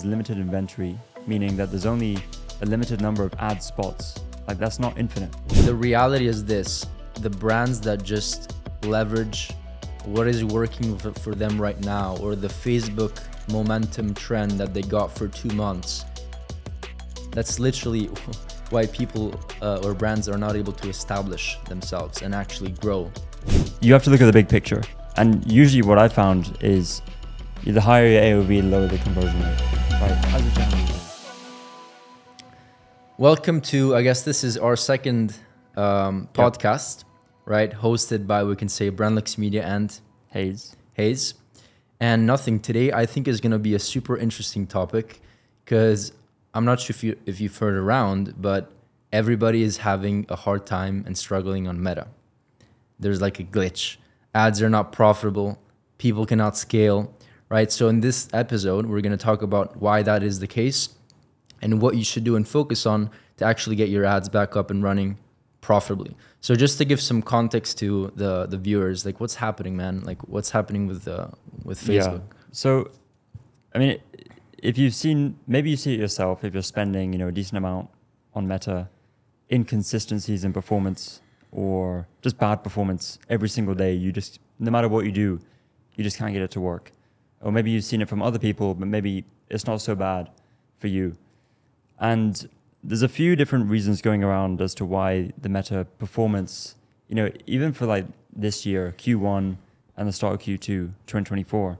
there's limited inventory, meaning that there's only a limited number of ad spots. Like that's not infinite. The reality is this the brands that just leverage what is working for, for them right now or the Facebook momentum trend that they got for two months. That's literally why people uh, or brands are not able to establish themselves and actually grow. You have to look at the big picture. And usually what I found is the higher your AOV, the lower the conversion rate. Right? As a general rule. Welcome to, I guess this is our second um, Yep. podcast, right? Hosted by, we can say, Brandlix Media and Hayes. Hayes. And nothing today, I think, is going to be a super interesting topic because I'm not sure if, you, if you've heard around, but everybody is having a hard time and struggling on Meta. There's like a glitch. Ads are not profitable, people cannot scale, right? So, in this episode, we're going to talk about why that is the case and what you should do and focus on to actually get your ads back up and running profitably. So just to give some context to the the viewers, like what's happening, man? Like what's happening with uh, with Facebook? Yeah. So, I mean, if you've seen, maybe you see it yourself, if you're spending, you know, a decent amount on Meta, inconsistencies in performance or just bad performance every single day, you just, no matter what you do, you just can't get it to work. Or maybe you've seen it from other people, but maybe it's not so bad for you. And there's a few different reasons going around as to why the Meta performance, you know, even for like this year, Q1 and the start of Q2 2024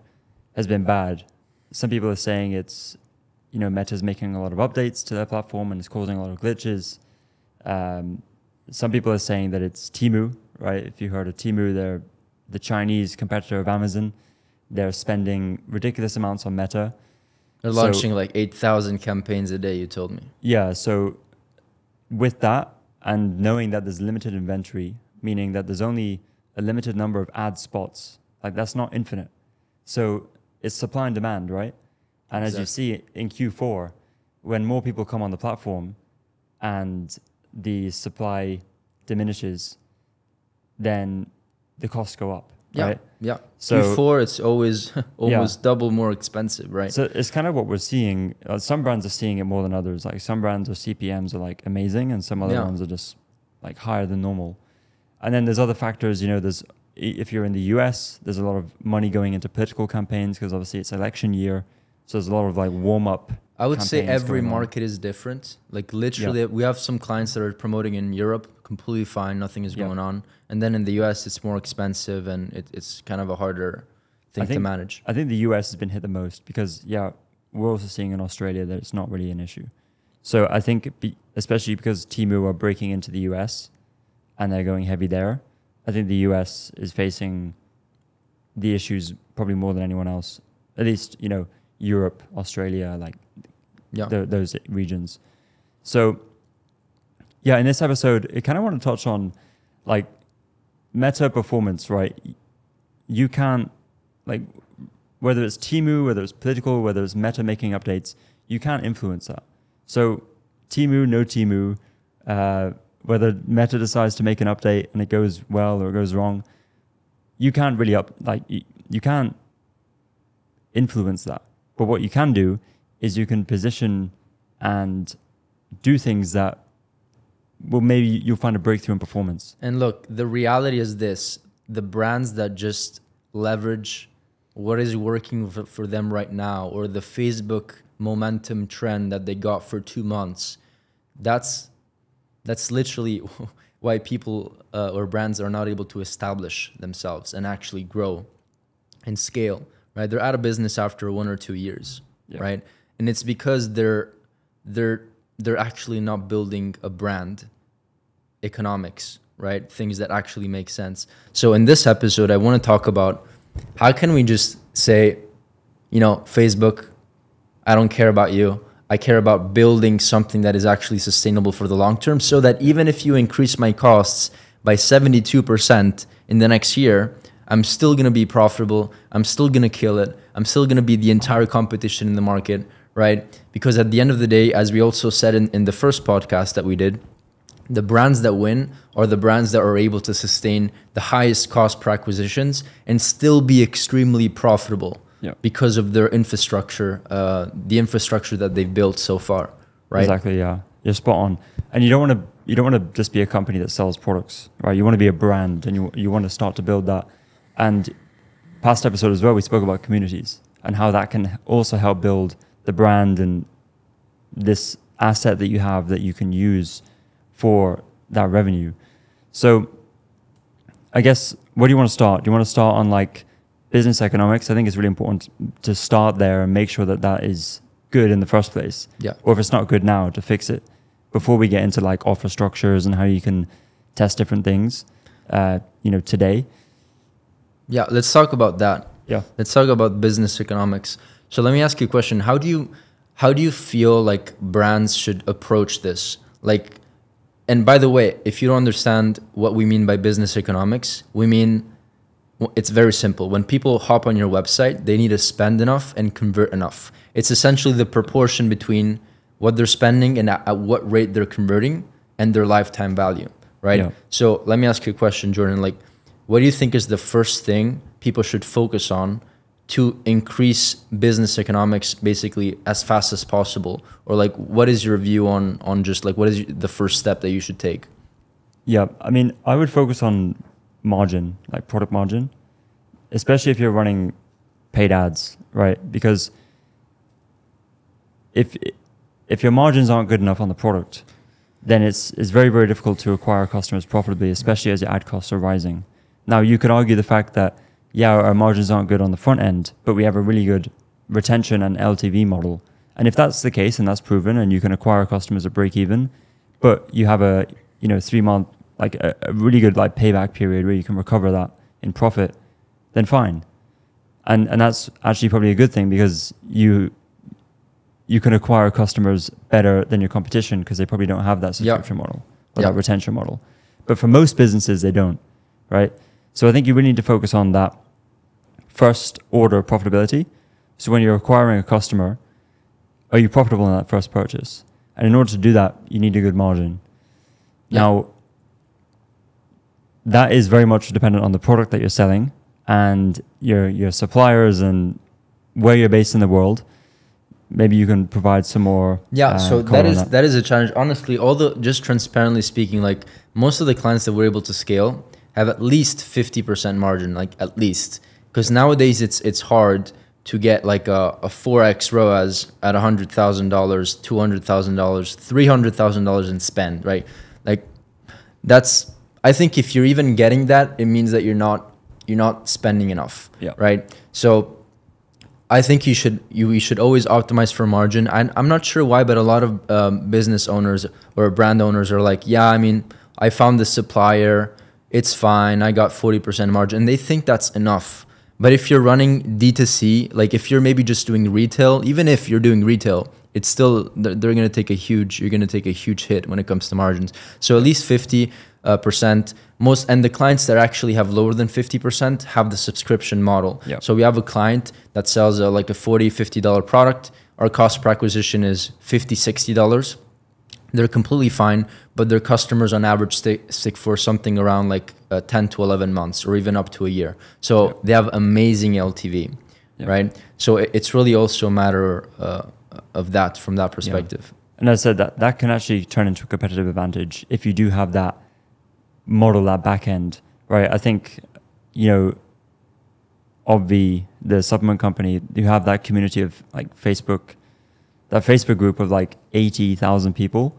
has been bad. Some people are saying it's, you know, Meta's making a lot of updates to their platform and it's causing a lot of glitches. Um, some people are saying that it's Temu, right? If you heard of Temu, they're the Chinese competitor of Amazon. They're spending ridiculous amounts on Meta. They're So- launching like eight thousand campaigns a day. You told me. Yeah, so with that and knowing that there's limited inventory, meaning that there's only a limited number of ad spots, like that's not infinite. So it's supply and demand, right? And as you see in Q4, when more people come on the platform and the supply diminishes, then the costs go up, Yeah, right? yeah. So- Q4, it's always almost double more expensive, right? So it's kind of what we're seeing. Uh, some brands are seeing it more than others. Like some brands or CPMS are like amazing, and some other Yeah. ones are just like higher than normal. And then there's other factors. You know, there's if you're in the US, there's a lot of money going into political campaigns because obviously it's election year. So there's a lot of like warm up. I would say every going on. market is different. Like literally, we have some clients that are promoting in Europe completely fine, nothing is Yeah. going on, and then in the US it's more expensive and it, it's kind of a harder thing to manage. I think the US has been hit the most because yeah, we're also seeing in Australia that it's not really an issue. So I think be, especially because Temu are breaking into the US and they're going heavy there, I think the US is facing the issues probably more than anyone else. At least you know Europe, Australia, like Yeah, tho- those regions. So, yeah, in this episode, I kind of want to touch on like meta performance, right? You can't, like, whether it's Temu, whether it's political, whether it's meta making updates, you can't influence that. So, Temu, no Temu, uh, whether Meta decides to make an update and it goes well or it goes wrong, you can't really up like you, you can't influence that. But what you can do is you can position and do things that well maybe you'll find a breakthrough in performance. and look, the reality is this: the brands that just leverage what is working for, for them right now, or the Facebook momentum trend that they got for two months, that's that's literally why people uh, or brands are not able to establish themselves and actually grow and scale right they're out of business after one or two years Yeah. right and it's because they're they're they're actually not building a brand economics right things that actually make sense so in this episode i want to talk about how can we just say you know facebook I don't care about you. I care about building something that is actually sustainable for the long term so that even if you increase my costs by 72% in the next year, I'm still going to be profitable. I'm still going to kill it. I'm still going to be the entire competition in the market, right? Because at the end of the day, as we also said in, in the first podcast that we did, the brands that win are the brands that are able to sustain the highest cost per acquisitions and still be extremely profitable. Yeah. because of their infrastructure, uh, the infrastructure that they've built so far, right? Exactly. Yeah, you're spot on. And you don't want to you don't want to just be a company that sells products, right? You want to be a brand, and you you want to start to build that. And past episode as well, we spoke about communities and how that can also help build the brand and this asset that you have that you can use for that revenue. So, I guess where do you want to start? Do you want to start on like business economics? I think it's really important to start there and make sure that that is good in the first place Yeah. or if it's not good now to fix it before we get into like offer structures and how you can test different things uh, you know today Yeah, let's talk about that. yeah Let's talk about business economics. So let me ask you a question. How do you how do you feel like brands should approach this? Like and by the way, if you don't understand what we mean by business economics, we mean it's very simple. When people hop on your website, they need to spend enough and convert enough. It's essentially the proportion between what they're spending and at, at what rate they're converting and their lifetime value, right? Yeah. So let me ask you a question, Jordan. Like, what do you think is the first thing people should focus on to increase business economics basically as fast as possible? Or like, what is your view on on just like what is the first step that you should take? yeah i mean i would focus on margin like product margin especially if you're running paid ads right because if if your margins aren't good enough on the product then it's it's very very difficult to acquire customers profitably especially as your ad costs are rising now you could argue the fact that yeah our margins aren't good on the front end but we have a really good retention and ltv model. And if that's the case and that's proven and you can acquire customers at break even but you have a you know three month like a, a really good like payback period where you can recover that in profit then fine. And and that's actually probably a good thing because you you can acquire customers better than your competition because they probably don't have that subscription model or Yeah. that retention model. But for most businesses they don't right so i think you really need to focus on that first order profitability so when you're acquiring a customer are you profitable in that first purchase and in order to do that you need a good margin Yeah. now that is very much dependent on the product that you're selling and your your suppliers and where you're based in the world. Maybe you can provide some more. Yeah, uh, so that is that is a challenge. Honestly, all the just transparently speaking, like most of the clients that we're able to scale have at least fifty percent margin, like at least, because nowadays it's it's hard to get like a a four x ROAS at a hundred thousand dollars, two hundred thousand dollars, three hundred thousand dollars in spend, right? Like that's I think if you're even getting that, it means that you're not you're not spending enough, Yeah. right? So I think you should you, you should always optimize for margin. I, I'm not sure why, but a lot of um, business owners or brand owners are like, yeah, I mean, I found this supplier, it's fine, I got 40% margin, and they think that's enough. But if you're running D2C, like if you're maybe just doing retail, even if you're doing retail, it's still they're, they're going to take a huge you're going to take a huge hit when it comes to margins. So at least 50 uh, percent most and the clients that actually have lower than 50% have the subscription model. Yeah. So we have a client that sells a, like a 40 50 dollar product. Our cost per acquisition is 50 60 dollars. They're completely fine, but their customers on average stay, stick for something around like uh, 10 to 11 months or even up to a year. So Yeah. they have amazing LTV, Yeah. right? So it, it's really also a matter uh, of that from that perspective. And as I said, that that can actually turn into a competitive advantage if you do have that model, that back end, right? I think, you know, Obvi, the supplement company, you have that community of like Facebook, that Facebook group of like 80,000 people.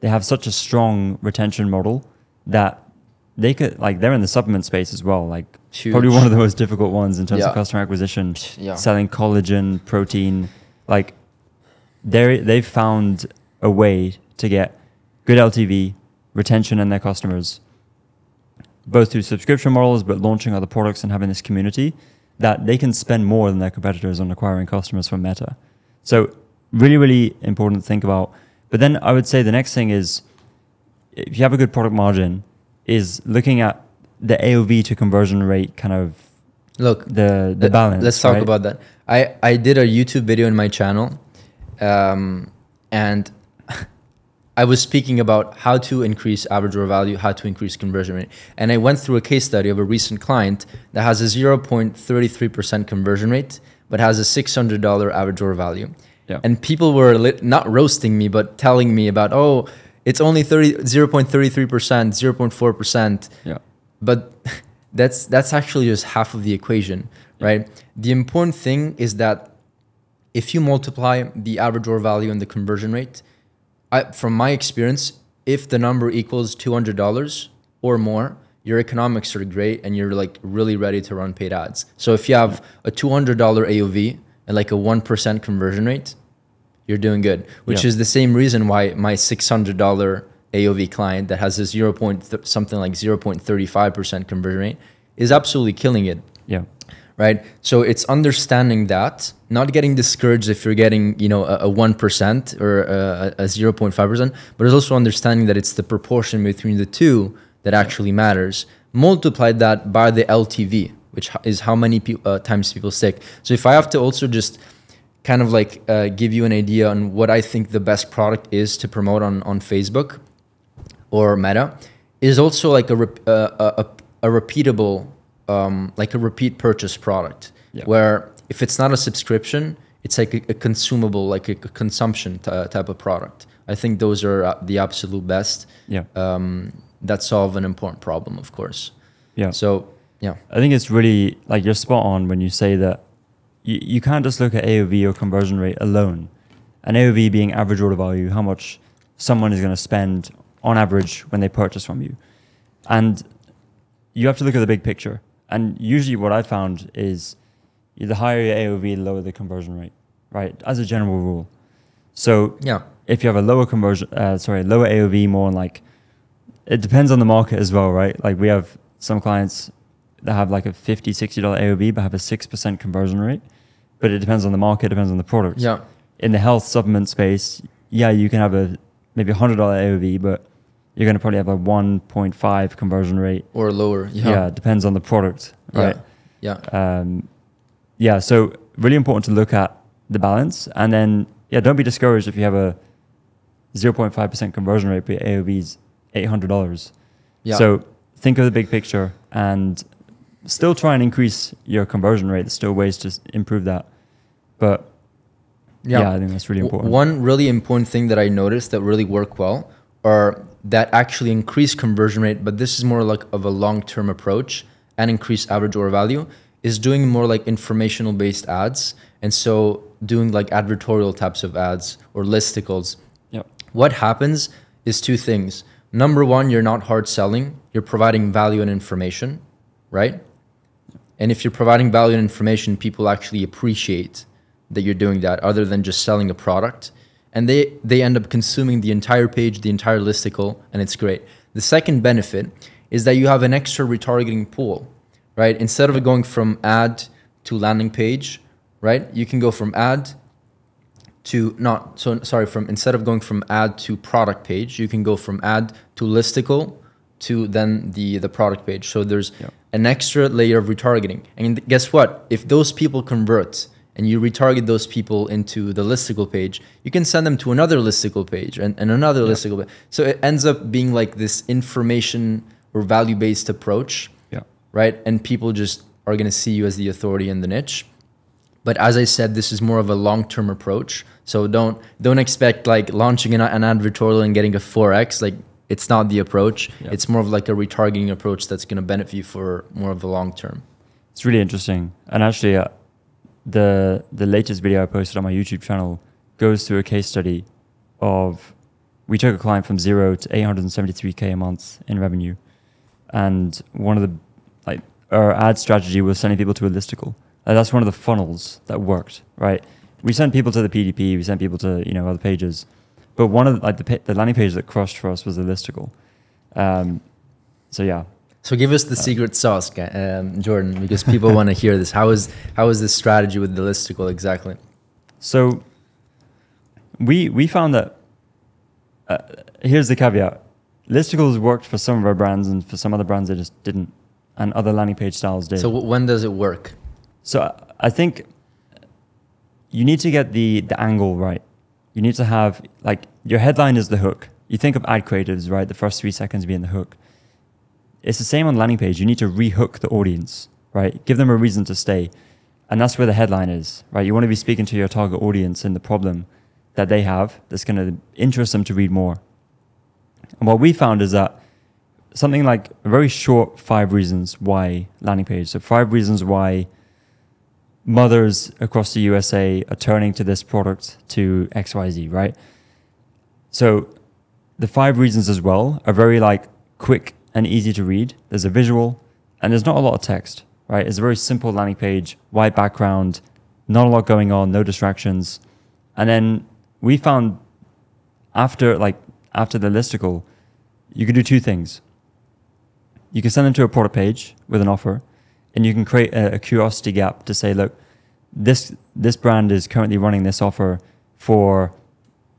They have such a strong retention model that they could, like, they're in the supplement space as well. Like, probably one of the most difficult ones in terms Yeah. of customer acquisition, Yeah. selling collagen, protein. Like, they they've found a way to get good LTV, retention in their customers, both through subscription models, but launching other products and having this community that they can spend more than their competitors on acquiring customers from Meta. So really, really important to think about. But then I would say the next thing is if you have a good product margin, is looking at the AOV to conversion rate kind of Look, the the balance. Let's talk right? about that. I I did a YouTube video in my channel, um, and I was speaking about how to increase average order value, how to increase conversion rate, and I went through a case study of a recent client that has a 0.33% conversion rate, but has a $600 average order value. Yeah. And people were not roasting me, but telling me about, oh, it's only 30, 0.33%, 0.4%. Yeah. But that's that's actually just half of the equation, right? The important thing is that if you multiply the average order value and the conversion rate, I, from my experience, if the number equals two hundred dollars or more, your economics are great and you're like really ready to run paid ads. So if you have a two hundred dollar AOV and like a one percent conversion rate, you're doing good. Which Yeah. is the same reason why my six hundred dollar AOV client that has a zero point th- something like zero point thirty five percent conversion rate is absolutely killing it Yeah. right? So it's understanding that, not getting discouraged if you're getting, you know, a one percent or a, a zero point five percent, but it's also understanding that it's the proportion between the two that actually matters. Multiply that by the LTV, which is how many pe- uh, times people stick. So if I have to also just kind of like uh, give you an idea on what I think the best product is to promote on on Facebook or Meta, is also like a rep- uh, a, a, repeatable um, like a repeat purchase product Yeah. where if it's not a subscription it's like a, a consumable like a, consumption t- type of product i think those are uh, the absolute best Yeah. um, that solve an important problem of course Yeah. so yeah I think it's really like you're spot on when you say that you, you can't just look at AOV or conversion rate alone. An AOV being average order value, how much someone is going to spend on average when they purchase from you. And you have to look at the big picture. And usually what I found is the higher your AOV, the lower the conversion rate, right? As a general rule. So yeah if you have a lower conversion, uh, sorry, lower AOV, more like, it depends on the market as well, right? Like we have some clients that have like a 50 60 dollar AOV but have a 6% conversion rate. But it depends on the market depends on the product yeah. In the health supplement space yeah you can have a maybe a $100 AOV but you're going to probably have a 1.5 conversion rate. Or lower yeah, yeah depends on the product right? Yeah. Um, yeah, so really important to look at the balance, and then yeah, don't be discouraged if you have a 0.5% conversion rate, but your AOV is $800. yeah. So think of the big picture and still try and increase your conversion rate. There's still ways to improve that, but yeah, I think that's really important. One really important thing that I noticed that really work well or that actually increase conversion rate, but this is more like of a long-term approach and increase average order value is doing more like informational based ads. And so doing like advertorial types of ads or listicles. Yep. What happens is two things. Number one, you're not hard selling, you're providing value and information, right? And if you're providing value and information, people actually appreciate that you're doing that other than just selling a product. And they, they end up consuming the entire page, the entire listicle, and it's great. The second benefit is that you have an extra retargeting pool, right? Instead of going from ad to landing page, right? You can go from ad to not so sorry from instead of going from ad to product page you can go from ad to listicle to then the the product page so there's Yeah. An extra layer of retargeting and guess what if those people convert and you retarget those people into the listicle page you can send them to another listicle page and, and another Yeah. listicle page so it ends up being like this information or value based approach Yeah. right? And people just are going to see you as the authority in the niche. But as I said, this is more of a long-term approach. So don't don't expect like launching an, an advertorial and getting a 4x. Like it's not the approach. Yeah. It's more of like a retargeting approach that's going to benefit you for more of the long term. It's really interesting. And actually, uh, the the latest video I posted on my YouTube channel goes through a case study of we took a client from zero to 873k a month in revenue, and one of the like our ad strategy was sending people to a listicle. That's one of the funnels that worked, right? We sent people to the PDP, we sent people to you know other pages, but one of the, like the the landing page that crushed for us was the listicle. Um, so yeah, So give us the secret sauce, um, Jordan, because people want to hear this. How is how is this strategy with the listicle exactly? So we we found that uh, here's the caveat: listicles worked for some of our brands, and for some other brands they just didn't, and other landing page styles did. So w- when does it work? So I- I think you need to get the the angle right. You need to have like your headline is the hook. You think of ad creatives, right? The first three seconds being the hook. It's the same on landing page. You need to rehook the audience, right? Give them a reason to stay. And that's where the headline is, right? You want to be speaking to your target audience and the problem that they have that's going to interest them to read more. And what we found is that something like a very short five reasons why landing page. So five reasons why mothers across the USA are turning to this product to XYZ, right? So the five reasons as well are very like quick and easy to read. There's a visual and there's not a lot of text, right? It's a very simple landing page, white background, not a lot going on, no distractions. And then we found after like after the listicle, you can do two things. You can send them to a product page with an offer, and you can create a, a curiosity gap to say, look, this this brand is currently running this offer for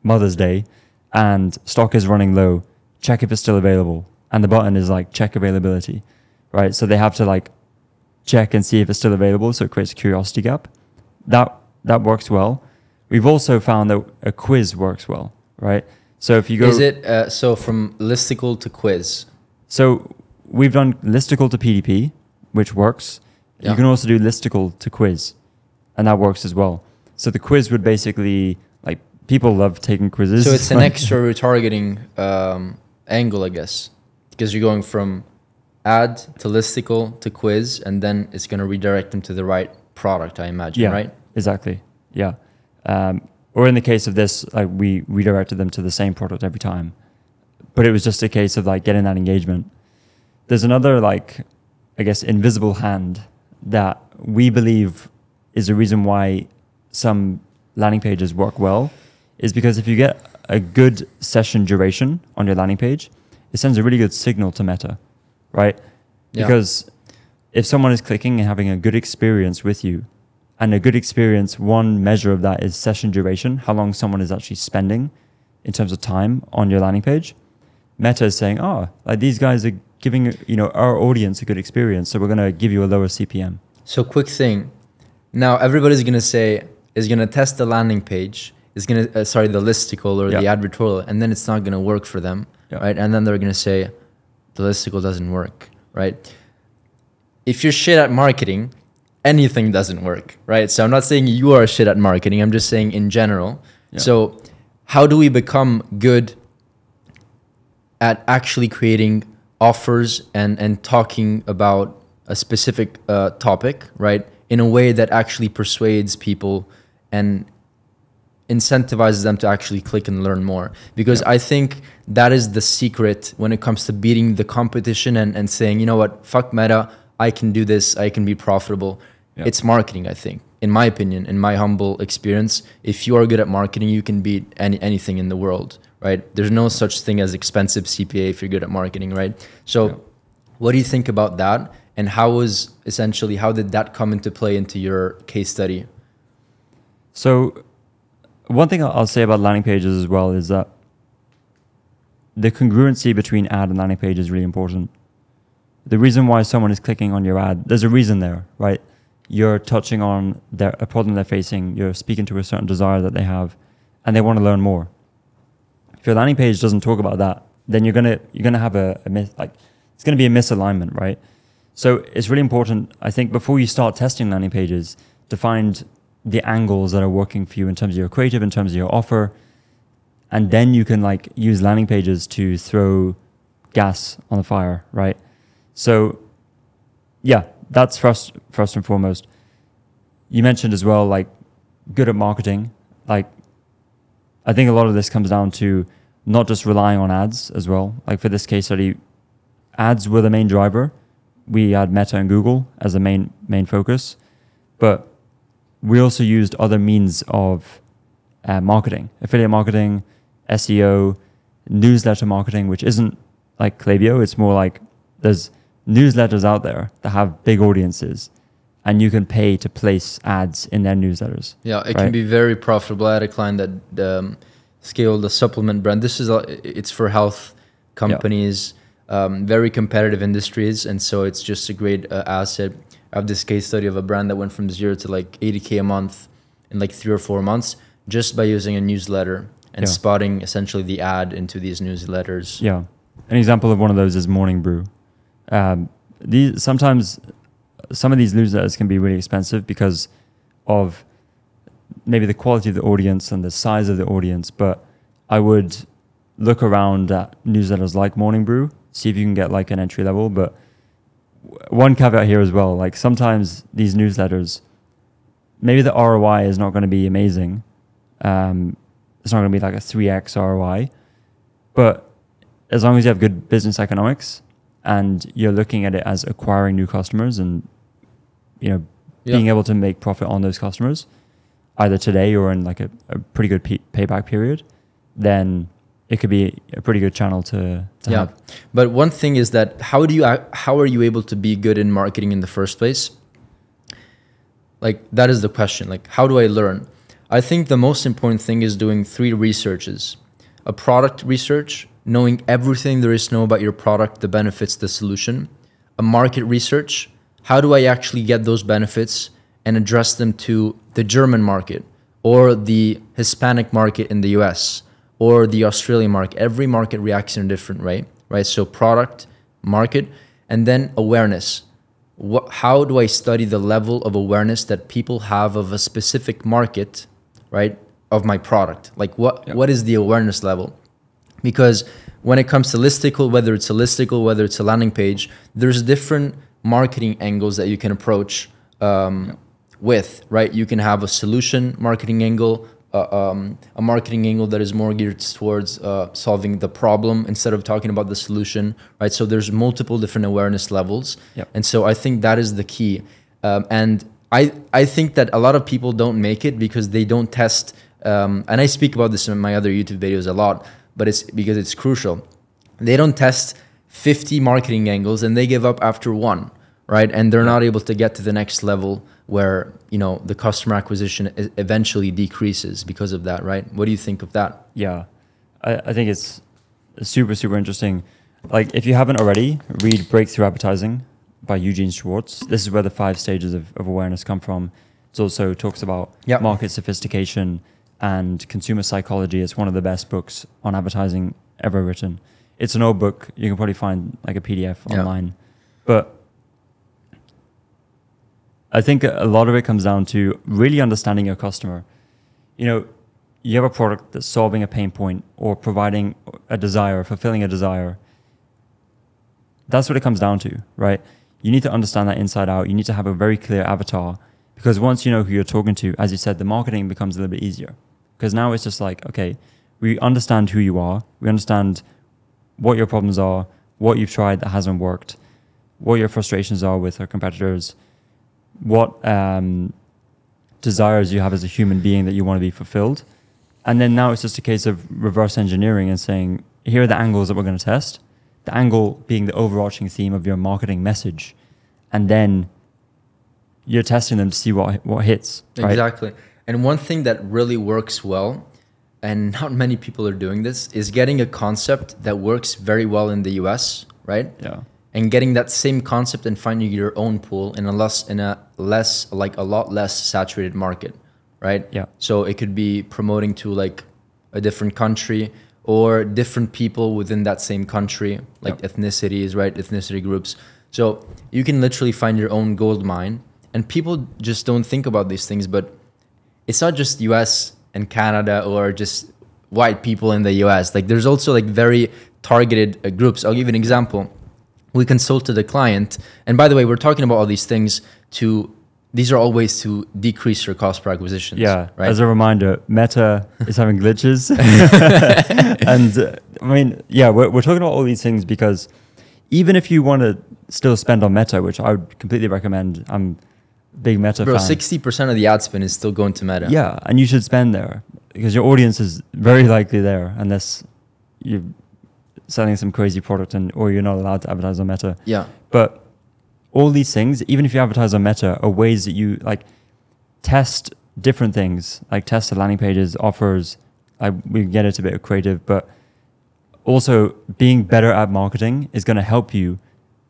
Mother's Day, and stock is running low. Check if it's still available, and the button is like check availability, right? So they have to like check and see if it's still available. So it creates a curiosity gap. That that works well. We've also found that a quiz works well, right? So if you go, Is it uh, so from listicle to quiz? so we've done listicle to PDP, which works. Yeah. You can also do listicle to quiz, and that works as well. So the quiz would basically people love taking quizzes. So it's an extra retargeting um, angle, I guess, because you're going from ad to listicle to quiz, and then it's going to redirect them to the right product, I imagine, yeah, right? Exactly. Yeah. Um, or in the case of this, like we redirected them to the same product every time, but it was just a case of like getting that engagement. There's another like, I guess, invisible hand that we believe is the reason why some landing pages work well, is because if you get a good session duration on your landing page, it sends a really good signal to Meta, right? Yeah. Because if someone is clicking and having a good experience with you, and a good experience, one measure of that is session duration, how long someone is actually spending in terms of time on your landing page. Meta is saying, oh, like these guys are giving you know our audience a good experience, so we're gonna give you a lower CPM. So quick thing. Now everybody's gonna say is gonna test the landing page. Is gonna uh, sorry the listicle or the advertorial, and then it's not gonna work for them, Yeah. right? And then they're gonna say the listicle doesn't work, right? If you're shit at marketing, anything doesn't work, right? So I'm not saying you are shit at marketing. I'm just saying in general. Yeah. So how do we become good at actually creating offers and and talking about a specific uh, topic, right, in a way that actually persuades people and incentivizes them to actually click and learn more. Because I think that is the secret when it comes to beating the competition and, and saying, you know what, fuck meta, I can do this, I can be profitable. Yeah. It's marketing, I think. In my opinion, in my humble experience, if you are good at marketing, you can beat any, anything in the world, right? There's no such thing as expensive CPA if you're good at marketing, right? So, Yeah. what do you think about that? And how was essentially how did that come into play into your case study? So, one thing I'll say about landing pages as well is that the congruency between ad and landing page is really important. The reason why someone is clicking on your ad, there's a reason there, right? You're touching on their, a problem they're facing, you're speaking to a certain desire that they have, and they want to learn more. If your landing page doesn't talk about that, then you're gonna you're gonna have a, a like it's gonna be a misalignment, right? So it's really important, I think, before you start testing landing pages, to find the angles that are working for you in terms of your creative, in terms of your offer, and then you can like use landing pages to throw gas on the fire, right? So, yeah, that's first first and foremost. You mentioned as well, like good at marketing. Like, I think a lot of this comes down to not just relying on ads as well. Like for this case study, ads were the main driver. We had Meta and Google as the main main focus, but we also used other means of uh, marketing, affiliate marketing, SEO, newsletter marketing, which isn't like Klaviyo. It's more like there's newsletters out there that have big audiences, and you can pay to place ads in their newsletters. Yeah, it Right. can be very profitable. I had a client that um, scaled a supplement brand. This is a, it's for health companies, um, very competitive industries, and so it's just a great uh, asset. I have this case study of a brand that went from zero to like 80k a month in like three or four months just by using a newsletter and Yeah. spotting essentially the ad into these newsletters. Yeah. An example of one of those is Morning Brew. Um, these sometimes some of these newsletters can be really expensive because of maybe the quality of the audience and the size of the audience, but I would look around at newsletters like Morning Brew, see if you can get like an entry level. But one caveat here as well, like sometimes these newsletters, maybe the ROI is not going to be amazing. Um, it's not going to be like a 3x ROI, but as long as you have good business economics and you're looking at it as acquiring new customers and you know Yeah. being able to make profit on those customers either today or in like a, a pretty good pay- payback period then it could be a pretty good channel to, to yeah. have But one thing is that how do you how are you able to be good in marketing in the first place? Like that is the question. Like how do I learn? I think the most important thing is doing three researches. A product research, knowing everything there is to know about your product, the benefits, the solution. A market research, how do I actually get those benefits and address them to the German market or the Hispanic market in the US or the Australian market? Every market reacts in a different way, right? So product, market, and then awareness. What, how do I study the level of awareness that people have of a specific market, right? Of my product. Like what Yeah. what is the awareness level? because when it comes to listicle whether it's a listicle whether it's a landing page there's different marketing angles that you can approach um, with right you can have a solution marketing angle um, a marketing angle that is more geared towards uh, solving the problem instead of talking about the solution right? So there's multiple different awareness levels. Yep. and so i think that is the key. Um, and I, I think that a lot of people don't make it because they don't test um, and i speak about this in my other youtube videos a lot but it's because it's crucial. They don't test 50 marketing angles and they give up after one right? And they're not able to get to the next level where you know the customer acquisition eventually decreases because of that right? What do you think of that? Yeah. I, I think it's super super interesting. Like if you haven't already read breakthrough advertising by eugene schwartz. This is where the five stages of, of awareness come from. It also talks about Yep. market sophistication and consumer psychology. It's one of the best books on advertising ever written. It's an old book. You can probably find like a pdf online. But i think a lot of it comes down to really understanding your customer you know you have a product that's solving a pain point or providing a desire, fulfilling a desire. That's what it comes down to, right? You need to understand that inside out. You need to have a very clear avatar because once you know who you're talking to, as you said, the marketing becomes a little bit easier. Because now it's just like, okay, we understand who you are, we understand what your problems are, what you've tried that hasn't worked, what your frustrations are with our competitors, what um, desires you have as a human being that you want to be fulfilled. And then now it's just a case of reverse engineering and saying, here are the angles that we're going to test. The angle being the overarching theme of your marketing message. And then you're testing them to see what what hits. Right? Exactly. And one thing that really works well, and not many people are doing this, is getting a concept that works very well in the US, right? Yeah. And getting that same concept and finding your own pool in a less in a less like a lot less saturated market, right? Yeah. So it could be promoting to like a different country or different people within that same country, like Yep. ethnicities, right? Ethnicity groups. So you can literally find your own gold mine. And people just don't think about these things, but it's not just US and Canada or just white people in the US. Like there's also like very targeted uh, groups. I'll give you an example. We consulted a client, and by the way, we're talking about all these things to. These are all ways to decrease your cost per acquisition. Yeah. Right. As a reminder, Meta is having glitches. and uh, I mean, yeah, we're, we're talking about all these things because even if you want to still spend on Meta, which I would completely recommend, I'm big Meta Bro, fan. sixty percent of the ad spend is still going to Meta. Yeah, and you should spend there because your audience is very likely there unless you're selling some crazy product and or you're not allowed to advertise on Meta. Yeah. But all these things, even if you advertise on Meta, are ways that you like test different things, like test the landing pages, offers. Like we get it a bit creative, but also being better at marketing is going to help you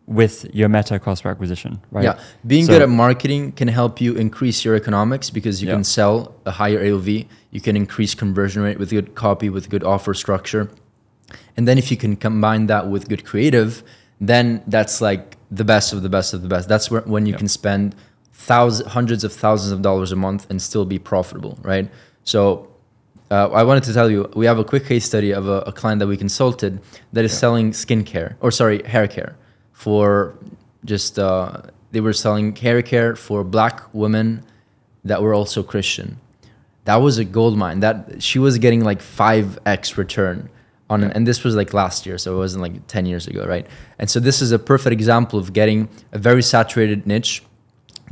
with your Meta cost per acquisition, right? Yeah, being So- good at marketing can help you increase your economics because you Yeah. can sell a higher AOV. You can increase conversion rate with good copy, with good offer structure. And then if you can combine that with good creative, then that's like the best of the best of the best. That's where, when you can spend thousands, hundreds of thousands of dollars a month and still be profitable, right? So uh, I wanted to tell you, we have a quick case study of a, a client that we consulted that is Yeah. selling skincare, or sorry, hair care for just, uh, they were selling hair care for black women that were also Christian. That was a gold mine. That she was getting like 5x return on, Yeah. and this was like last year, so it wasn't like 10 years ago, right? And so this is a perfect example of getting a very saturated niche,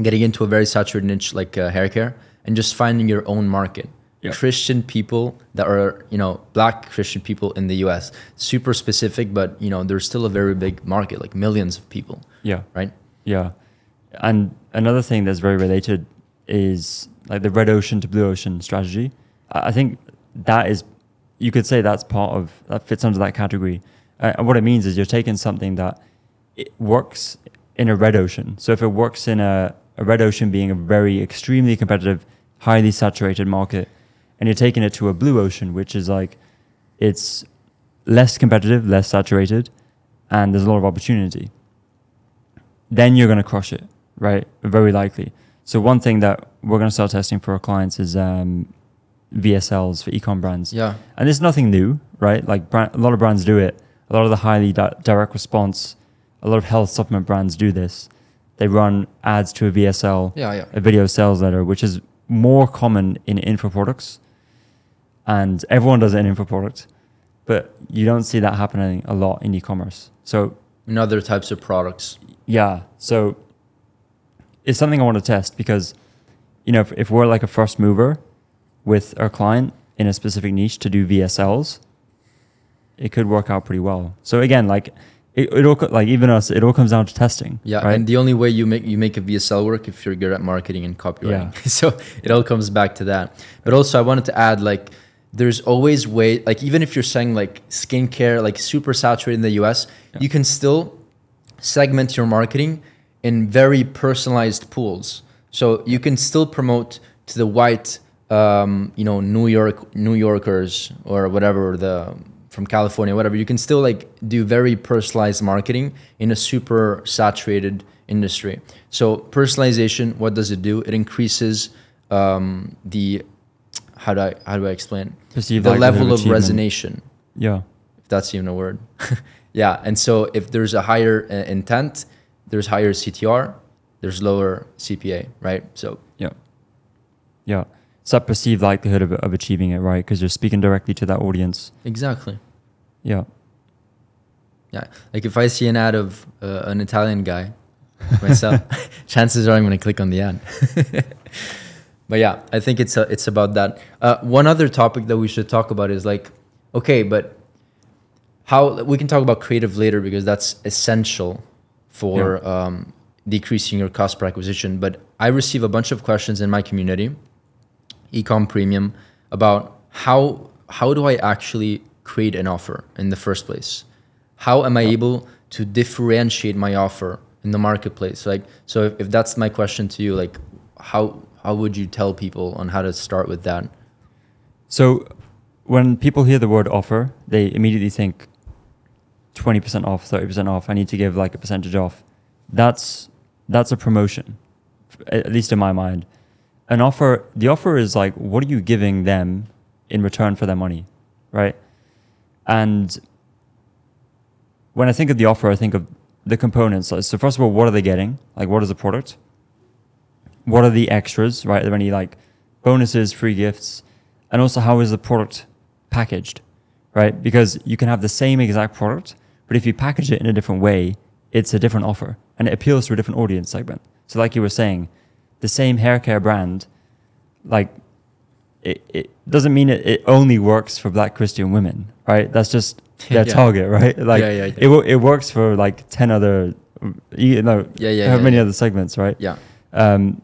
getting into a very saturated niche like uh, hair care, and just finding your own market. Christian people that are, you know, black Christian people in the US. Super specific, but, you know, there's still a very big market, like millions of people, Yeah. right? Yeah. And another thing that's very related is like the red ocean to blue ocean strategy. I think that is, you could say that's part of, that fits under that category. Uh, and what it means is you're taking something that it works in a red ocean. So if it works in a, a red ocean being a very extremely competitive, highly saturated market, and you're taking it to a blue ocean, which is like, it's less competitive, less saturated, and there's a lot of opportunity then you're going to crush it, right? Very likely. So one thing that we're going to start testing for our clients is um, VSLs for ecom brands. Yeah. And it's nothing new, right? Like brand, a lot of brands do it. A lot of the highly di- direct response, a lot of health supplement brands do this. They run ads to a VSL, Yeah, yeah. a video sales letter, which is more common in info products. And everyone does it in info product, but you don't see that happening a lot in e-commerce. So In other types of products. yeah. So it's something I want to test because, you know, if, if we're like a first mover with our client in a specific niche to do VSLs, it could work out pretty well. So again, like it, it all like even us, it all comes down to testing. Yeah, Right. and the only way you make you make a VSL work if you're good at marketing and copywriting. Yeah. so it all comes back to that. But also, I wanted to add like there's always way like even if you're saying like skincare like super saturated in the US, Yeah. you can still segment your marketing in very personalized pools. So you can still promote to the white, um, you know, New York New Yorkers or whatever the from California, whatever. You can still like do very personalized marketing in a super saturated industry. So personalization, what does it do? It increases um, the how do I how do I explain Perceived the level of resonation Yeah. if that's even a word. yeah, and so if there's a higher uh, intent, there's higher CTR, there's lower CPA, right? So Yeah. Yeah. It's that perceived likelihood of, of achieving it, right? Because you're speaking directly to that audience. exactly. Yeah. Yeah, like if I see an ad of uh, an Italian guy myself, chances are I'm going to click on the ad. but yeah, I think it's a, it's about that. Uh, one other topic that we should talk about is like, okay, but how we can talk about creative later because that's essential for um, decreasing your cost per acquisition. But I receive a bunch of questions in my community, ecom premium, about how how do I actually create an offer in the first place? How am I able to differentiate my offer in the marketplace? Like, so if, if that's my question to you, like, how how would you tell people on how to start with that? So when people hear the word offer, they immediately think 20% off, 30% off. I need to give like a percentage off. That's that's a promotion, at least in my mind. An offer, the offer is like, what are you giving them in return for their money, right? And when I think of the offer, I think of the components. So first of all, what are they getting? Like, what is the product? What are the extras, right? Are there any like bonuses, free gifts? And also, how is the product packaged, right? Because you can have the same exact product, but if you package it in a different way, it's a different offer and it appeals to a different audience segment. So, like you were saying, the same hair care brand, like, it, it doesn't mean it, it only works for black Christian women, right? That's just their Yeah. target, right? Like, Yeah, yeah, yeah. It, it works for like 10 other, you know, Yeah, yeah, how yeah, many yeah. other segments, right? Yeah, Um,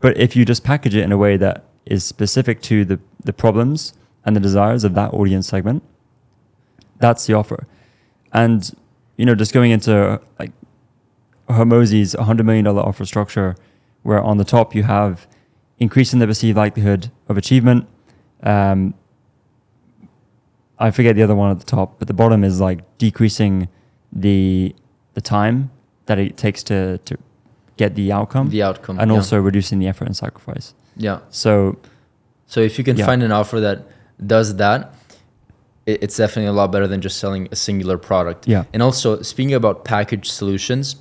but if you just package it in a way that is specific to the, the problems and the desires of that audience segment, that's the offer. And, you know, just going into like Hormozi's $100 million offer structure, where on the top you have increasing the perceived likelihood of achievement. Um, I forget the other one at the top, but the bottom is like decreasing the the time that it takes to, to get the outcome the outcome and yeah. also reducing the effort and sacrifice. yeah So So if you can Yeah. find an offer that does that, it, it's definitely a lot better than just selling a singular product. Yeah. And also speaking about package solutions,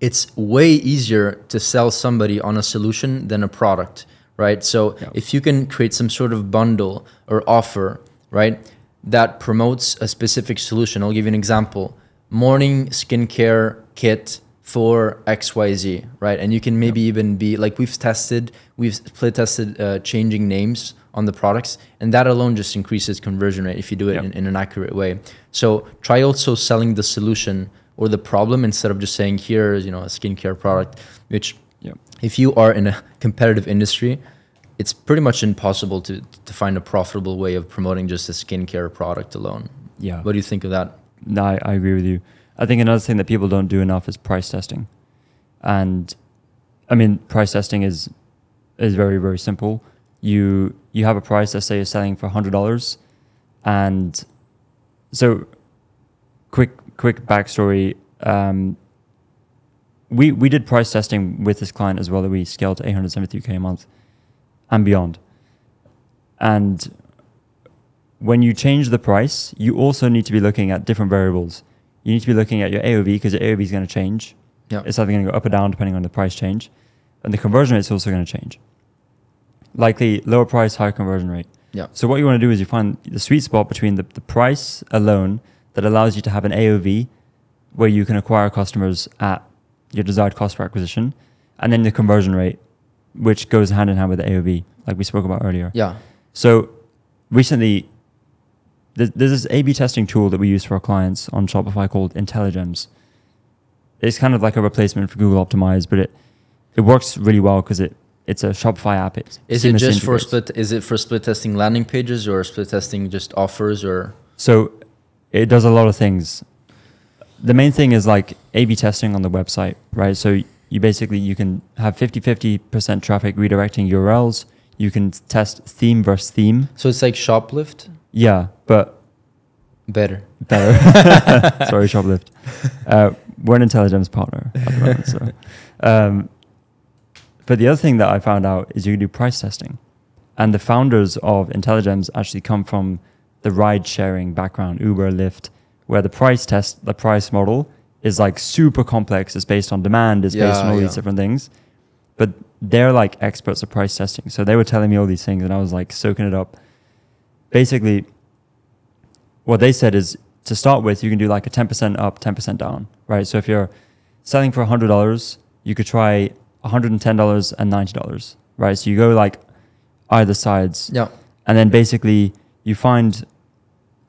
it's way easier to sell somebody on a solution than a product, right? So Yeah. if you can create some sort of bundle or offer, right, that promotes a specific solution. I'll give you an example. Morning skincare kit for XYZ, right? And you can maybe even be like we've tested, we've split tested uh, changing names on the products, and that alone just increases conversion rate if you do it Yep. in, in an accurate way. So try also selling the solution or the problem instead of just saying here is you know a skincare product, which yeah, if you are in a competitive industry, it's pretty much impossible to to find a profitable way of promoting just a skincare product alone. yeah. What do you think of that? No, I, I agree with you. I think another thing that people don't do enough is price testing. And I mean, price testing is is very very simple. You you have a price. Let's say you're selling for hundred dollars, and so quick quick backstory. Um, we we did price testing with this client as well that we scaled to 873k a month and beyond. And when you change the price, you also need to be looking at different variables. You need to be looking at your AOV because your AOV is going to change. Yeah. It's either going to go up or down depending on the price change. And the conversion rate is also going to change. Likely lower price, higher conversion rate. Yeah. So what you want to do is you find the sweet spot between the, the price alone that allows you to have an AOV where you can acquire customers at your desired cost per acquisition, and then the conversion rate, which goes hand in hand with the AOV, like we spoke about earlier. Yeah. So recently, there's, there's this A/B testing tool that we use for our clients on Shopify called Intelligems. It's kind of like a replacement for Google Optimize, but it it works really well because it it's a Shopify app. It Is it just for split? Is it for split testing landing pages or split testing just offers or? So it does a lot of things. The main thing is like A/B testing on the website, right? So you basically you can have 50-50% traffic redirecting URLs. You can test theme versus theme. So it's like Shoplift, Yeah, but better. better. Sorry, Shoplift. Uh, we're an Intelligems partner at the moment. So, um, but the other thing that I found out is you can do price testing, and the founders of Intelligems actually come from the ride-sharing background, Uber, Lyft, where the price test, the price model is like super complex. It's based on demand. It's based on all yeah. these different things. But they're like experts at price testing. So they were telling me all these things, and I was like soaking it up. Basically, what they said is to start with, you can do like a 10% up, 10% down, right? So if you're selling for $100, you could try $110 and $90, right? So you go like either sides. Yeah. And then basically you find,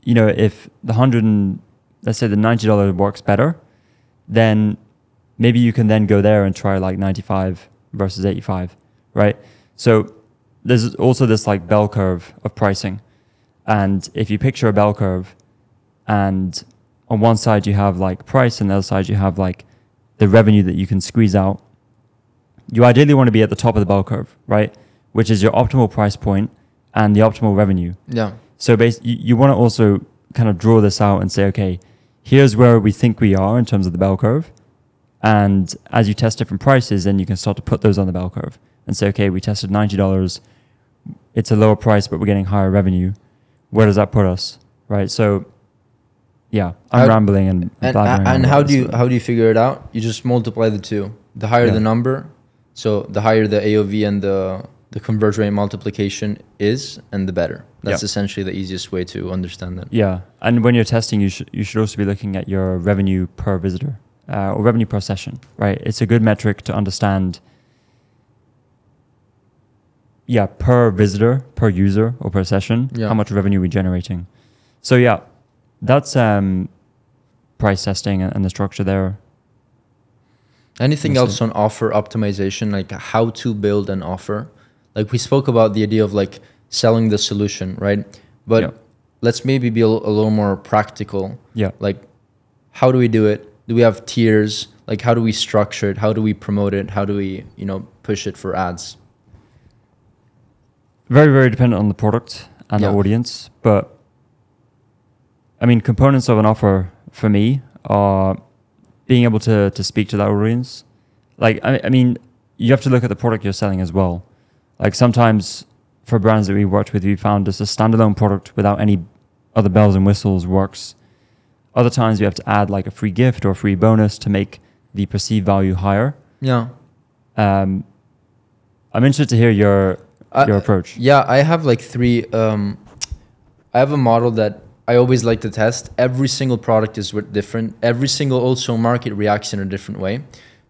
you know, if the 100 and let's say the $90 works better, then maybe you can then go there and try like 95 versus 85, right? So there's also this like bell curve of pricing. And if you picture a bell curve and on one side you have like price and the other side you have like the revenue that you can squeeze out, you ideally want to be at the top of the bell curve, right? Which is your optimal price point and the optimal revenue. Yeah. So bas- you, you want to also kind of draw this out and say, okay, here's where we think we are in terms of the bell curve. And as you test different prices, then you can start to put those on the bell curve and say, okay, we tested $90. It's a lower price, but we're getting higher revenue. Where does that put us? Right. So, yeah, I'm How- rambling and And, and how do you how do you figure it out? You just multiply the two. The higher Yeah. the number, so the higher the AOV and the the conversion rate multiplication is, and the better. That's Yeah. essentially the easiest way to understand that. Yeah, and when you're testing, you should you should also be looking at your revenue per visitor uh, or revenue per session, right? It's a good metric to understand. Yeah, per visitor, per user, or per session, Yeah. how much revenue we're generating. So yeah, that's um, price testing and the structure there. Anything else on offer optimization, like how to build an offer? Like we spoke about the idea of like selling the solution, right? But Yeah. let's maybe be a little more practical. Yeah, Like, how do we do it? Do we have tiers? Like, how do we structure it? How do we promote it? How do we, you know, push it for ads? very very dependent on the product and Yeah. the audience, but I mean, components of an offer for me are being able to to speak to that audience like I, I mean, you have to look at the product you're selling as well. Like sometimes for brands that we worked with, we found just a standalone product without any other bells and whistles works. Other times we have to add like a free gift or a free bonus to make the perceived value higher. Yeah. Um, I'm interested to hear your I- your approach. Yeah, I have like three. Um, I have a model that I always like to test. Every single product is different. Every single also market reacts in a different way.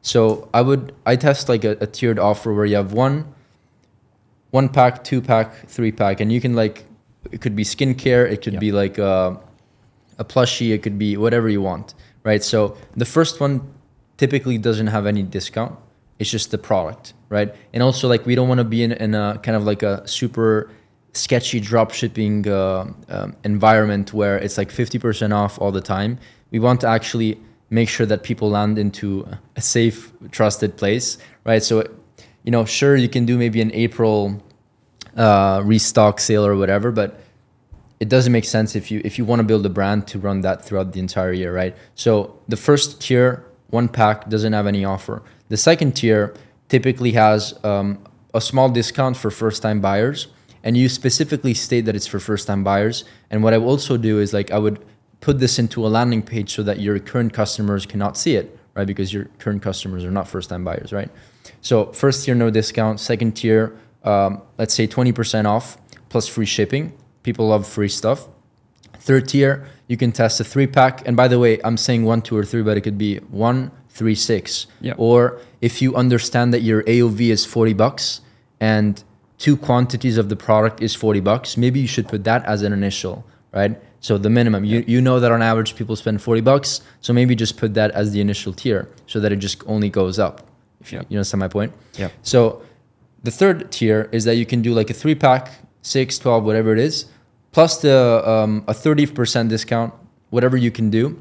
So I would I test like a, a tiered offer where you have one, one pack, two pack, three pack, and you can like it could be skincare, it could Yeah. be like a, a plushie, it could be whatever you want, right? So the first one typically doesn't have any discount. It's just the product, right? And also like we don't want to be in, in a kind of like a super sketchy drop shipping uh, um, environment where it's like 50% off all the time. We want to actually make sure that people land into a safe, trusted place, right? So, you know, sure you can do maybe an April uh, restock sale or whatever, but it doesn't make sense if you if you want to build a brand to run that throughout the entire year, right? So the first tier, one pack, doesn't have any offer. The second tier typically has um, a small discount for first time buyers, and you specifically state that it's for first time buyers. And what I would also do is like I would put this into a landing page so that your current customers cannot see it, right? Because your current customers are not first time buyers, right? So first tier, no discount. Second tier, um, let's say 20% off plus free shipping. People love free stuff. Third tier, you can test a three pack. And by the way, I'm saying one, two, or three, but it could be one, three, six. Yeah. Or if you understand that your AOV is 40 bucks and two quantities of the product is 40 bucks, maybe you should put that as an initial, right? So the minimum, you, you know that on average people spend 40 bucks. So maybe just put that as the initial tier so that it just only goes up. If you, Yeah. you understand my point? Yeah. So the third tier is that you can do like a three pack, six, 12, whatever it is, plus the um, a 30% discount, whatever you can do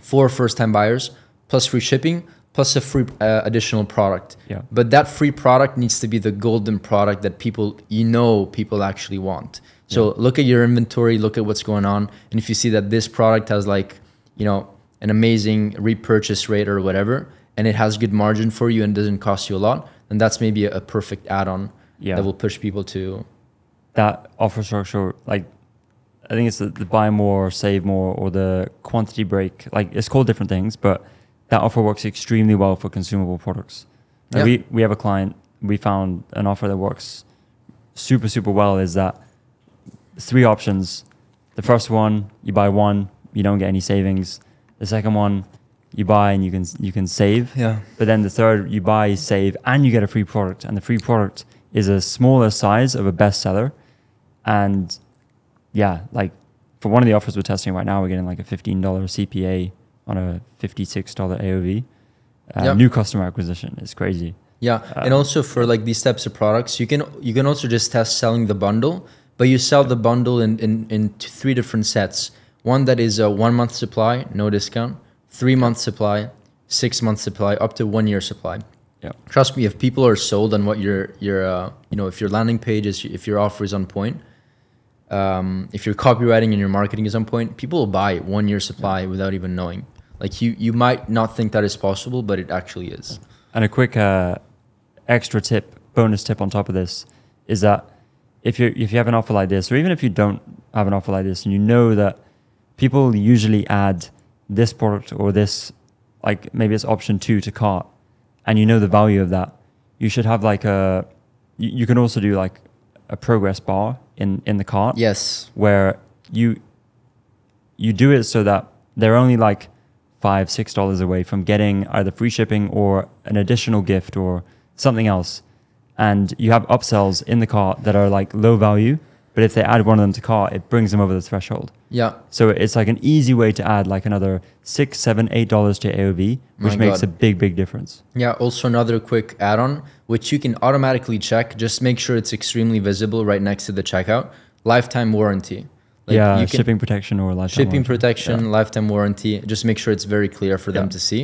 for first time buyers, plus free shipping, plus a free uh, additional product. Yeah. But that free product needs to be the golden product that people, you know, people actually want. So look at your inventory, look at what's going on. And if you see that this product has like, you know, an amazing repurchase rate or whatever, and it has good margin for you and doesn't cost you a lot, then that's maybe a, a perfect add-on Yeah. that will push people to that offer structure, like I think it's the, the buy more, save more, or the quantity break. Like it's called different things, but that offer works extremely well for consumable products. Like, Yeah. We we have a client. We found an offer that works super super well. Is that three options? The first one, you buy one, you don't get any savings. The second one, you buy and you can you can save. yeah But then the third, you buy, save, and you get a free product. And the free product is a smaller size of a bestseller. And yeah, like for one of the offers we're testing right now, we're getting like a $15 CPA on a $56 AOV. Uh, Yep. New customer acquisition is crazy. Yeah, and Um, also for like these types of products, you can you can also just test selling the bundle, but you sell the bundle in in, in three different sets. One that is a one month supply, no discount. Three month supply, six month supply, up to one year supply. Yeah. Trust me, if people are sold on what your your uh, you know if your landing page is if your offer is on point, um, if your copywriting and your marketing is on point, people will buy one year supply without even knowing. Like you you might not think that is possible, but it actually is. And a quick uh, extra tip, bonus tip on top of this is that if you if you have an offer like this, or even if you don't have an offer like this, and you know that people usually add this product or this, like maybe it's option two to cart, and you know the value of that, you should have like a. You, you can also do like a progress bar in in the cart Yes. where you you do it so that they're only like five six dollars away from getting either free shipping or an additional gift or something else and you have upsells in the cart that are like low value but if they add one of them to cart it brings them over the threshold Yeah. so it's like an easy way to add like another six seven eight dollars to aov which My makes God. a big big difference Yeah, also another quick add-on, which you can automatically check. Just make sure it's extremely visible right next to the checkout. Lifetime warranty. Like, yeah you can- shipping protection or lifetime shipping warranty. protection, Yeah. lifetime warranty. Just make sure it's very clear for them to see.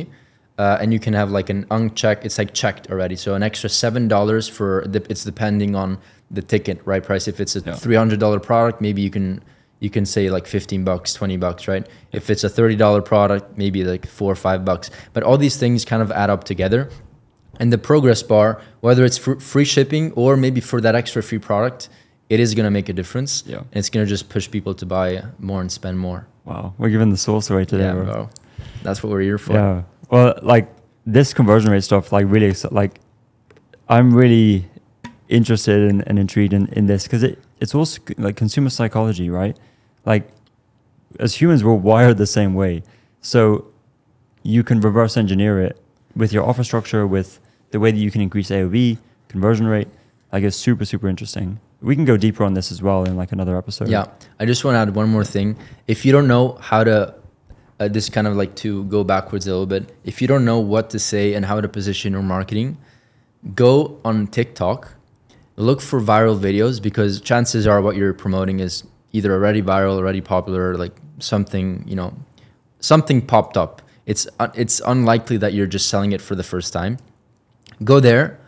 Uh, and you can have like an unchecked, it's like checked already. So an extra seven dollars for the, it's depending on the ticket, right? Price. If it's a Yeah. three hundred dollar product, maybe you can you can say like fifteen bucks, twenty bucks, right? If it's a thirty dollar product, maybe like four or five bucks. But all these things kind of add up together. And the progress bar, whether it's for free shipping or maybe for that extra free product, it is gonna make a difference. Yeah. And it's gonna just push people to buy more and spend more. Wow, we're giving the source away today, yeah, bro. bro. That's what we're here for. Yeah. Well, like this conversion rate stuff, like really, like I'm really interested and, and intrigued in, in this because it, it's also like consumer psychology, right? Like as humans, we're wired the same way. So you can reverse engineer it with your offer structure, with the way that you can increase AOV, conversion rate. Like it's super, super interesting. We can go deeper on this as well in like another episode. Yeah, I just want to add one more thing. If you don't know how to, uh, this kind of like to go backwards a little bit. If you don't know what to say and how to position your marketing, go on TikTok, look for viral videos because chances are what you're promoting is either already viral, already popular, like something you know, something popped up. It's uh, it's unlikely that you're just selling it for the first time. Go there,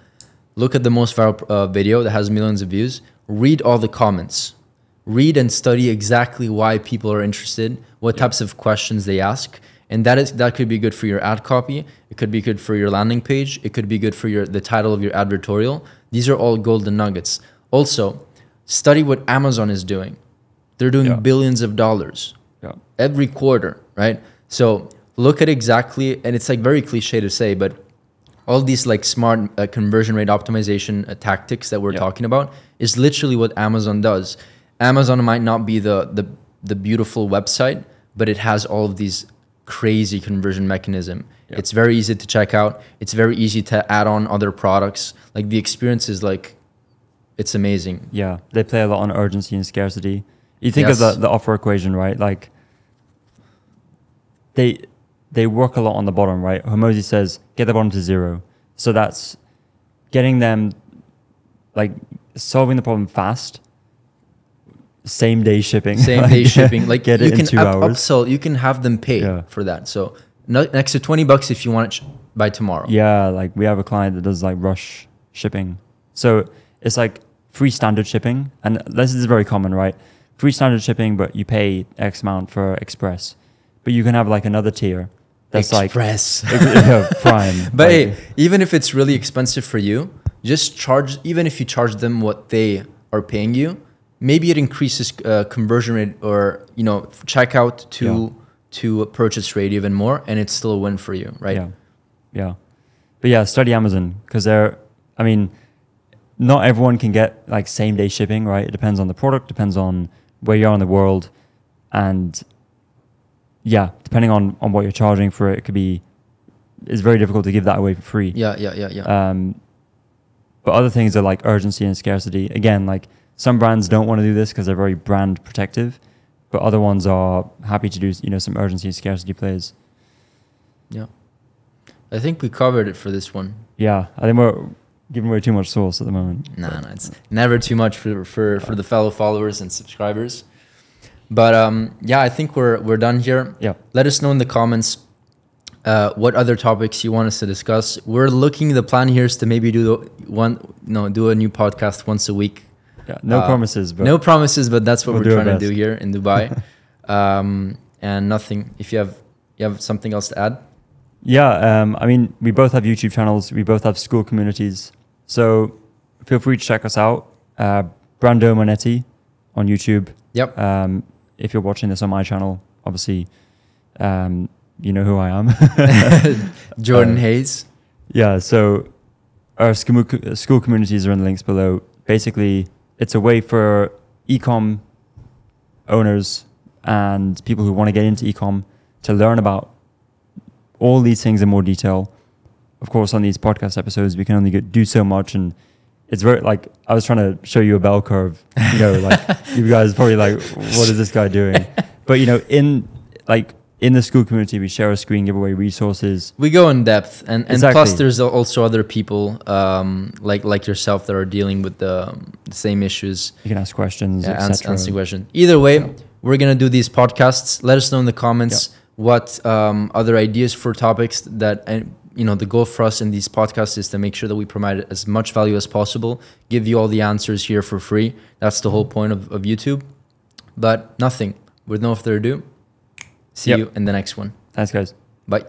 look at the most viral uh, video that has millions of views. Read all the comments. Read and study exactly why people are interested, what types of questions they ask, and that is that could be good for your ad copy. It could be good for your landing page. It could be good for your the title of your advertorial. These are all golden nuggets. Also, study what Amazon is doing. They're doing Yeah. billions of dollars Yeah. every quarter, right? So look at exactly, and it's like very cliche to say, but all these like smart uh, conversion rate optimization uh, tactics that we're Yeah. talking about is literally what Amazon does. Amazon might not be the the the beautiful website, but it has all of these crazy conversion mechanism. Yeah. It's very easy to check out. It's very easy to add on other products. Like the experience is like, it's amazing. Yeah, they play a lot on urgency and scarcity. You think of the, the offer equation, right? Like they they work a lot on the bottom, right? Hormozi says get the bottom to zero. So that's getting them like solving the problem fast. Same day shipping. same day shipping. Like get you it in can two up, hours. upsell. You can have them pay Yeah. for that. So no, next to twenty bucks if you want it sh- by tomorrow. Yeah, like we have a client that does like rush shipping. So it's like free standard shipping. And this is very common, right? Free standard shipping, but you pay X amount for express. But you can have like another tier that's Express. like yeah, prime. but like, hey, even if it's really expensive for you, just charge. Even if you charge them what they are paying you, maybe it increases uh, conversion rate or you know checkout to Yeah. To purchase rate even more, and it's still a win for you, right? Yeah. Yeah. But yeah, study Amazon because they're, I mean, not everyone can get like same day shipping, right? It depends on the product, depends on where you are in the world. And yeah, depending on, on what you're charging for it, it could be, it's very difficult to give that away for free. Yeah, yeah, yeah, yeah. Um, but other things are like urgency and scarcity. Again, like some brands don't want to do this because they're very brand protective, but other ones are happy to do, you know, some urgency scarcity plays. yeah. I think we covered it for this one. Yeah, I think we're giving away too much sauce at the moment. No, no, it's never too much for for for the fellow followers and subscribers. But um, yeah, I think we're we're done here. Yeah. Let us know in the comments uh, what other topics you want us to discuss. We're looking. The plan here is to maybe do the one no do a new podcast once a week. Yeah, no Uh, promises, but no promises, but that's what we'll we're trying to do here in Dubai. um, and nothing. If you have you have something else to add, yeah, um, I mean, we both have YouTube channels. We both have Skool communities. So feel free to check us out. Uh, Brando Monetti on YouTube. yep. Um, if you're watching this on my channel, obviously, um, you know who I am. Jordan uh, Hayes. Yeah, so our Skool, Skool communities are in the links below. Basically, it's a way for ecom owners and people who want to get into ecom to learn about all these things in more detail. Of course, on these podcast episodes, we can only get, do so much, and it's very like I was trying to show you a bell curve. You know, like you guys probably like, what is this guy doing? But you know, in like in the Skool community, we share a screen, give away resources. we go in depth and, and Exactly. plus there's also other people um, like like yourself that are dealing with the, the same issues. You can ask questions, yeah, ans- answer question either way we're gonna do these podcasts. Let us know in the comments what um, other ideas for topics that and you know the goal for us in these podcasts is to make sure that we provide as much value as possible give you all the answers here for free. That's the whole point of, of youtube. But nothing. With no further ado see Yep. you in the next one Thanks, guys. bye